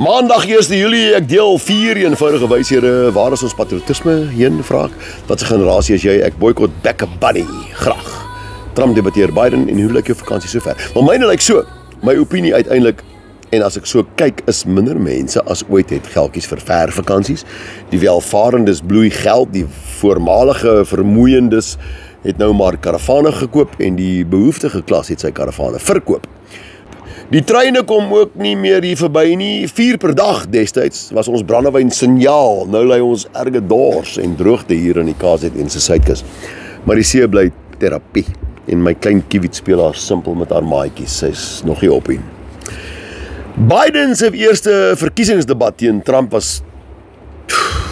Maandag 1 Julie, ek deel vier eenvoudige wyshede. Waar is ons patriotisme heen, vra ek. Wat 'n generasie is jy? Ek boikot Back a Bunny. Graag. Trump debatteer Biden en hoe lyk jou vakansie sover? Maar myne lyk so. My opinie uiteindelik en as ek so kyk, is minder mense as ooit het geldjies vir ver vakansies. Die welvarendes bloei geld, die voormalige vermoeiendes het nou maar karavane gekoop en die behoeftige klas het sy karavane verkoop. Die treine kom ook nie meer hier verby nie. 4 per dag destyds was ons brandewyn signaal. Nou lê ons erge dors en droogte hier in die KZN se suidkus. Maar die see bly terapie en my klein kiewit speel haar simpel met haar maatjies. Sy's nog nie op nie. Biden se eerste verkiesingsdebat teen Trump was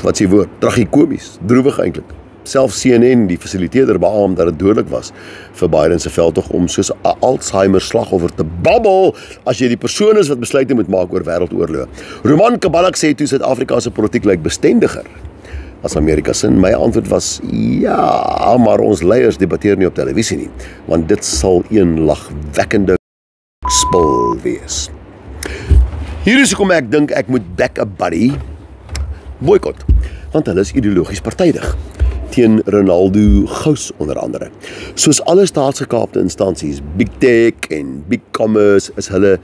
wat s'ie woord, tragikomies, droewig eintlik self CNN die fasiliteerder beamoen dat dit dodelik was vir Biden se veldtog om soos 'n Alzheimer slagoffer te babbel as jy die persoon is wat besluite moet maak oor wêreldoorloë. Roman Kabalak sê toe Suid-Afrika se politiek lyk bestendiger as Amerika se. My antwoord was ja, maar ons leiers debatteer nie op televisie nie, want dit sal een lagwekkende spul wees. Hier is hoekom ek dink ek moet back a buddy boikot want hulle is ideologies partydig teen Ronaldo Gous onder andere. Soos alle staatsgekaapte instansies, Big Tech en Big Commerce is hulle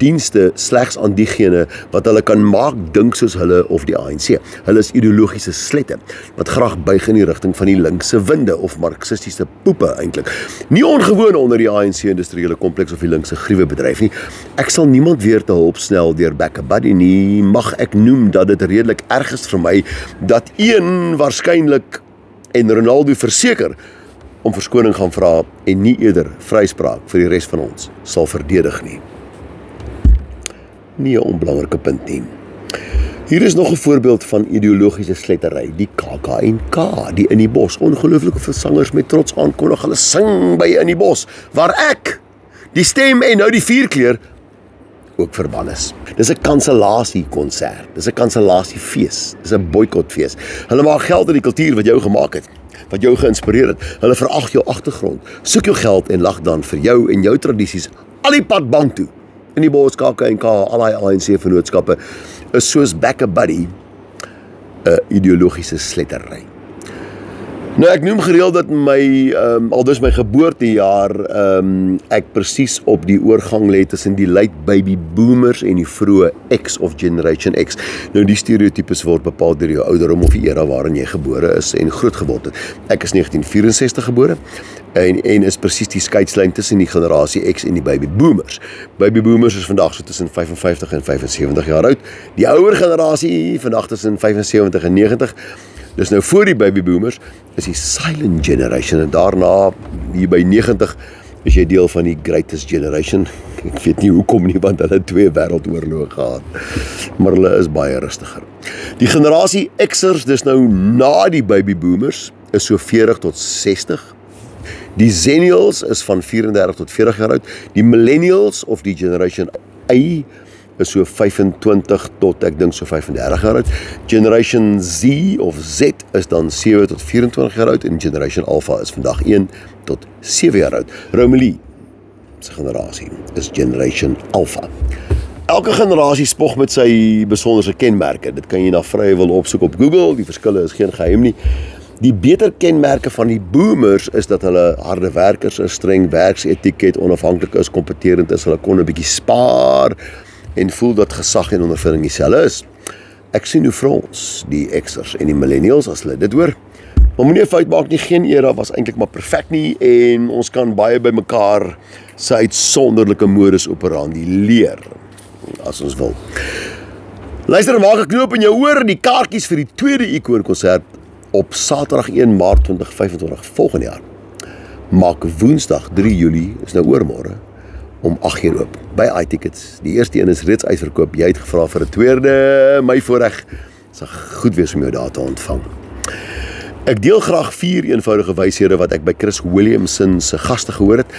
dienste slegs aan diegene wat hulle kan maak dink soos hulle of die ANC. Hulle is ideologiese slette wat graag buig in die rigting van die linkse winde of marxistiese poepe eintlik. Nie ongewoon onder die ANC industriële kompleks of die linkse gruwe bedryf nie. Ek sal niemand weer te hulp snel deur Becca Buddy nie. Mag ek noem dat dit redelik erg is vir my dat een waarskynlik en Ronaldo verseker om verskoning gaan vra en nie eerder vryspraak vir die res van ons sal verdedig nie. Nie 'n onbelangrike punt nie. Hier is nog 'n voorbeeld van ideologiese slettery, die KAK&K, die in die bos. Ongelooflike versangers met trots aankondig hulle sing by in die bos waar ek die stem en nou die vierkleur ook verban is. Dis 'n kansellasie konsert. Dis 'n kansellasie fees. Dis 'n boikotfees. Hulle maak geld uit die kultuur wat jou gemaak het, wat jou geïnspireer het. Hulle verag jou agtergrond. Soek jou geld en lag dan vir jou en jou tradisies al die pad bank toe. In die boskakke en ka al daai ANC vennootskappe is soos back a buddy 'n ideologiese slettery. Nou ek noem gereeld dat my ehm um, aldus my geboortejaar ehm um, ek presies op die oorgang lê tussen die late baby boomers en die vroeë X of generation X. Nou die stereotypes word bepaal deur jou ouderdom of die era waarin jy gebore is en groot geword het. Ek is 1964 gebore en en is presies die skeidslyn tussen die generasie X en die baby boomers. Baby boomers is vandag so tussen 55 en 75 jaar oud. Die ouer generasie vandag tussen 75 en 90 Dis nou voor die baby boomers is die silent generation en daarna hier by 90 is jy deel van die greatest generation. Ek weet nie hoekom nie want hulle twee wêreldoorloë gehad. Maar hulle is baie rustiger. Die generasie Xers, dis nou na die baby boomers, is so 40 tot 60. Die Zennials is van 34 tot 40 jaar oud. Die millennials of die generation Y is so 25 tot ek dink so 35 jaar oud. Generation Z of Z is dan 7 tot 24 jaar oud en Generation Alpha is vandag 1 tot 7 jaar oud. Romilly se generasie is Generation Alpha. Elke generasie spog met sy besonderse kenmerke. Dit kan jy na vrye wil opsoek op Google. Die verskille is geen geheim nie. Die beter kenmerke van die boomers is dat hulle harde werkers is, streng werksetiket, onafhanklik is, kompeterend is, hulle kon 'n bietjie spaar en voel dat gesag en ondervinding dieselfde is. Ek sien hoe vir ons, die Xers en die millennials as hulle dit hoor. Maar moenie 'n fout maak nie, geen era was eintlik maar perfek nie en ons kan baie by mekaar se uitsonderlike modus operandi leer as ons wil. Luister, maak 'n knoop in jou oor, die kaartjies vir die tweede Ikoor konsert op Saterdag 1 Maart 2025 volgende jaar. Maak Woensdag 3 Julie, is nou oormôre om 8 uur oop by iTickets. Die eerste een is reeds uitverkoop. Jy het gevra vir 'n tweede. My voorreg sal goed wees om jou daar te ontvang. Ek deel graag vier eenvoudige wyshede wat ek by Chris Williamson se gaste gehoor het.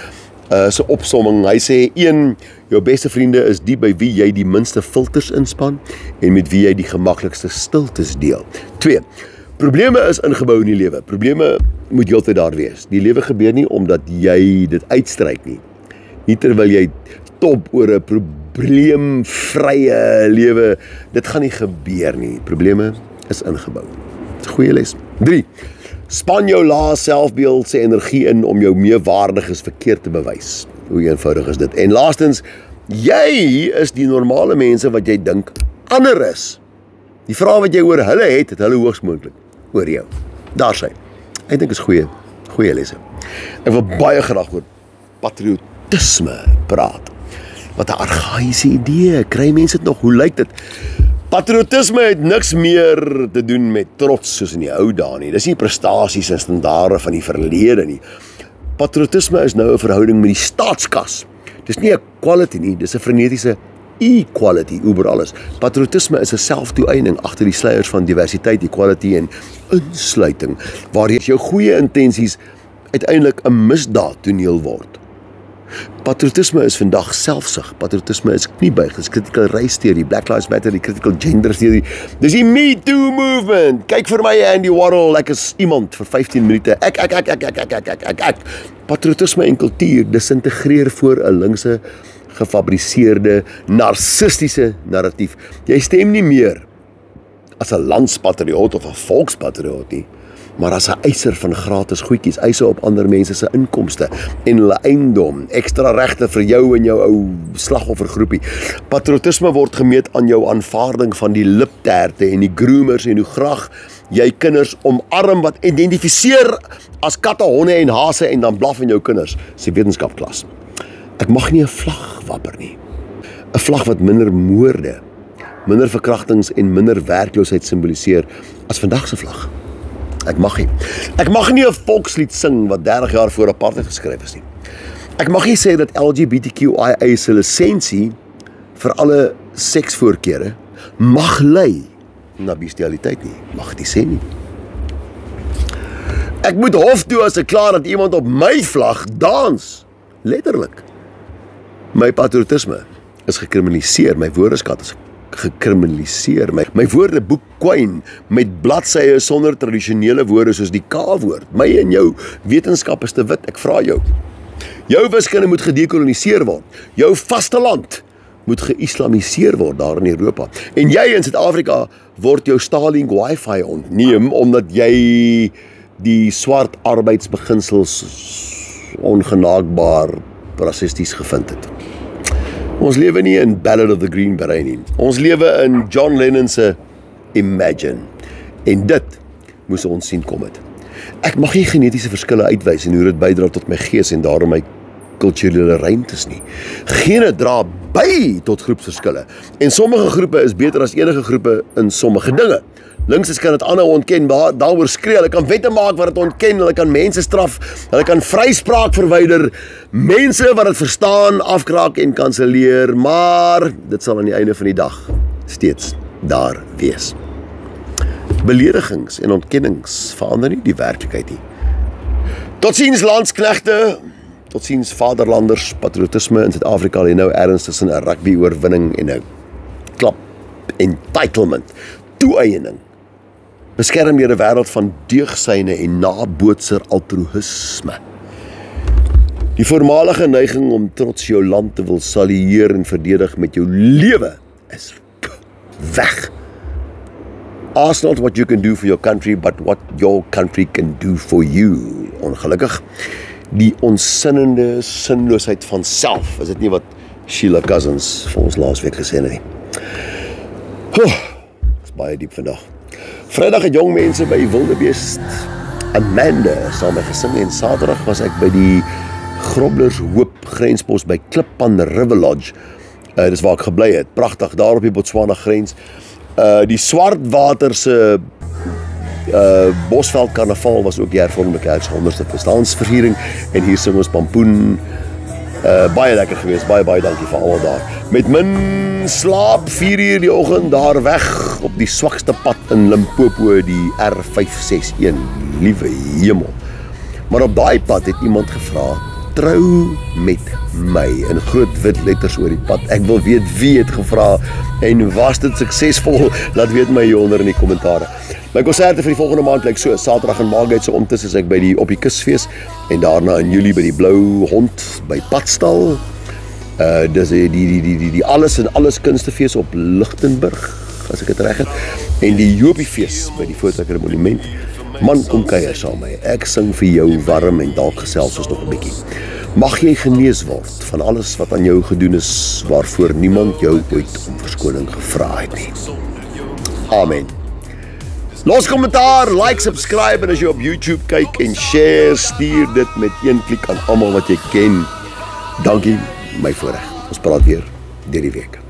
Uh so opsomming, hy sê 1 jou beste vriende is die by wie jy die minste filters inspan en met wie jy die gemaklikste stiltes deel. 2 Probleme is ingebou in die lewe. Probleme moet heeltyd daar wees. Die lewe gebeur nie omdat jy dit uitstryk nie nie terwyl jy top oor 'n probleemvrye lewe. Dit gaan nie gebeur nie. Probleme is ingebou. Dis 'n goeie les. 3. Span jou lae selfbeeld se energie in om jou meewaardig is verkeerd te bewys. Hoe eenvoudig is dit? En laastens, jy is die normale mense wat jy dink ander is. Die vraag wat jy oor hulle het, het hulle hoogs moontlik oor jou. Daar sê. Ek dink is goeie goeie lesse. Ek wil baie graag oor patriotisme praat. Wat 'n argaïese idee. Kry mense dit nog? Hoe lyk dit? Patriotisme het niks meer te doen met trots soos in die ou dae nie. Dis nie prestasies en standaarde van die verlede nie. Patriotisme is nou 'n verhouding met die staatskas. Dis nie 'n quality nie, dis 'n frenetiese equality oor alles. Patriotisme is 'n selftoeëning agter die sluiers van diversiteit, equality en insluiting waar jy jou goeie intensies uiteindelik 'n misdaad toneel word. Patriotisme is vandag selfsug. Patriotisme is kniebuig, dis critical race theory, Black Lives Matter, die critical gender theory. Dis die Me Too movement. Kyk vir my Andy Warhol, ek is iemand vir 15 minute. Ek ek ek ek ek ek ek ek ek. ek. Patriotisme en kultuur disintegreer voor 'n linkse gefabriseerde narcistiese narratief. Jy stem nie meer as 'n landspatrioot of 'n volkspatrioot nie, maar as 'n eiser van gratis goedjies, eise op ander mense se inkomste en hulle eiendom, ekstra regte vir jou en jou ou slagoffergroepie. Patriotisme word gemeet aan jou aanvaarding van die lipterte en die groomers en hoe graag jy kinders omarm wat identifiseer as katte, honde en hase en dan blaf in jou kinders se wetenskapklas. Ek mag nie 'n vlag wapper nie. 'n Vlag wat minder moorde, minder verkrachtings en minder werkloosheid simboliseer as vandag se vlag. Ek mag nie. Ek mag nie 'n volkslied sing wat 30 jaar voor apartheid geskryf is nie. Ek mag nie sê dat LGBTQIA se lisensie vir alle seksvoorkeure mag lei na bestialiteit nie. Mag dit sê nie. Ek moet hof toe as ek klaar dat iemand op my vlag dans. Letterlik. My patriotisme is gekriminaliseer, my woordeskat is gekriminaliseer. My my woordeboek kwyn met bladsye sonder tradisionele woorde soos die K-woord. My en jou wetenskap is te wit. Ek vra jou. Jou wiskunde moet gedekoloniseer word. Jou vasteland moet geïslamiseer word daar in Europa. En jy in Suid-Afrika word jou Starlink Wi-Fi ontneem omdat jy die swart arbeidsbeginsels ongenaakbaar rassisties gevind het. Ons lewe nie in Ballad of the Green Beret nie. Ons lewe in John Lennon se Imagine. En dit moes ons sien kom het. Ek mag nie genetiese verskille uitwys en hoe dit bydra tot my gees en daarom my kulturele ruimtes nie. Gene dra by tot groepsverskille en sommige groepe is beter as enige groepe in sommige dinge. Links is kan dit aanhou ontken, daaroor skree. Hulle kan wette maak wat dit ontken, hulle kan mense straf, hulle kan vryspraak verwyder, mense wat dit verstaan afkraak en kanselleer, maar dit sal aan die einde van die dag steeds daar wees. Beledigings en ontkennings verander nie die werklikheid nie. Totsiens landsknegte, totsiens vaderlanders, patriotisme in Suid-Afrika lê nou erns tussen 'n rugby oorwinning en 'n klap entitlement, toeëning beskerm jy 'n wêreld van deugsyne en nabootser altruïsme. Die voormalige neiging om trots jou land te wil salieer en verdedig met jou lewe is weg. Ask not what you can do for your country, but what your country can do for you. Ongelukkig die onsinnende sinloosheid van self, is dit nie wat Sheila Cousins vir ons laasweek gesê het nie. Is baie diep vandag. Vrydag het jong mense by Wildebeest Amanda saam met gesing en Saterdag was ek by die Grobblers Hoop grenspos by Klippan River Lodge. Uh dis waar ek gebly het. Pragtig daar op die Botswana grens. Uh die Swartwater se uh Bosveld Karnaval was ook hier vir 'n kerk se 100ste verstaansverviering en hier sing ons pampoen Uh baie lekker gewees. Baie baie dankie vir almal daar. Met min slaap 4 uur die oggend daar weg op die swakste pad in Limpopo die R561. Liewe hemel. Maar op daai pad het iemand gevra trou met my in groot wit letters oor die pad. Ek wil weet wie het gevra en was dit suksesvol? Laat weet my hier onder in die kommentare. My konserte vir die volgende maand lyk so: Saterdag in Margate se omtussen is ek by die op die kusfees en daarna in Julie by die Blou Hond by Padstal. Uh dis die die die die die, die alles en alles kunstefees op Lichtenburg as ek dit reg het en die Jopiefees by die Voortrekker Monument. Man kom kuier saam met my. Ek sing vir jou warm en dalk gesels ons nog 'n bietjie. Mag jy genees word van alles wat aan jou gedoen is waarvoor niemand jou ooit om verskoning gevra het nie. Amen. Los kommentaar, like, subscribe en as jy op YouTube kyk en share, stuur dit met een klik aan almal wat jy ken. Dankie, my voorreg. Ons praat weer deur die week.